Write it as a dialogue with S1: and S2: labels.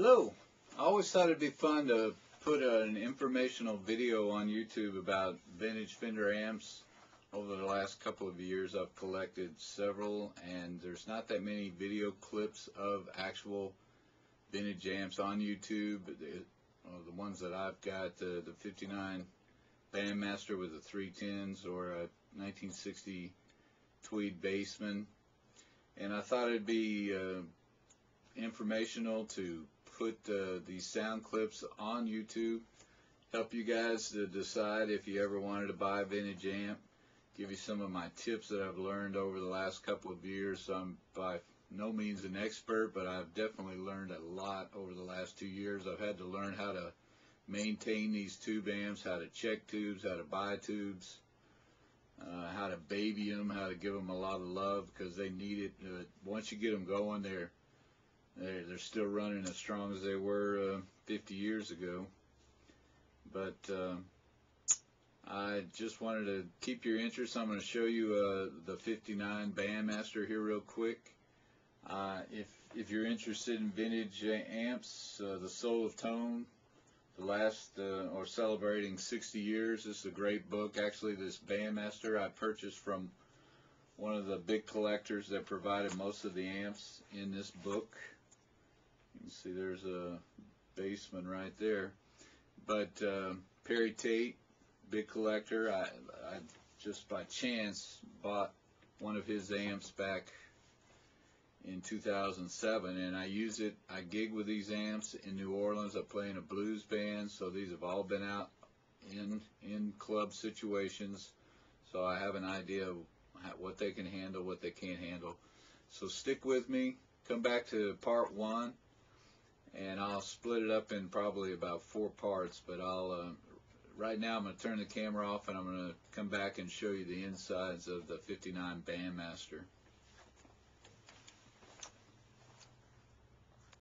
S1: Hello. I always thought it'd be fun to put an informational video on YouTube about vintage Fender amps. Over the last couple of years I've collected several and there's not that many video clips of actual vintage amps on YouTube. The, uh, the ones that I've got, uh, the 59 Bandmaster with the 310s or a 1960 Tweed Bassman. And I thought it'd be uh, informational to put uh, these sound clips on YouTube, help you guys to decide if you ever wanted to buy a vintage amp, give you some of my tips that I've learned over the last couple of years. I'm by no means an expert, but I've definitely learned a lot over the last two years. I've had to learn how to maintain these tube amps, how to check tubes, how to buy tubes, uh, how to baby them, how to give them a lot of love because they need it. Uh, once you get them going, they're they're, still running as strong as they were uh, 50 years ago. But uh, I just wanted to keep your interest. I'm going to show you uh, the 59 Bandmaster here real quick. Uh, if if you're interested in vintage amps, uh, the Soul of Tone, the last uh, or celebrating 60 years. This is a great book. Actually, this Bandmaster I purchased from one of the big collectors that provided most of the amps in this book. You can see there's a Bassman right there. But uh, Perry Tate, big collector, I, I just by chance bought one of his amps back in 2007 and I use it I gig with these amps in New Orleans. I play in a blues band so these have all been out in in club situations. So I have an idea of what they can handle what they can't handle. So stick with me. Come back to part one and I'll split it up in probably about four parts but I'll uh, right now I'm going to turn the camera off and I'm going to come back and show you the insides of the 59 Bandmaster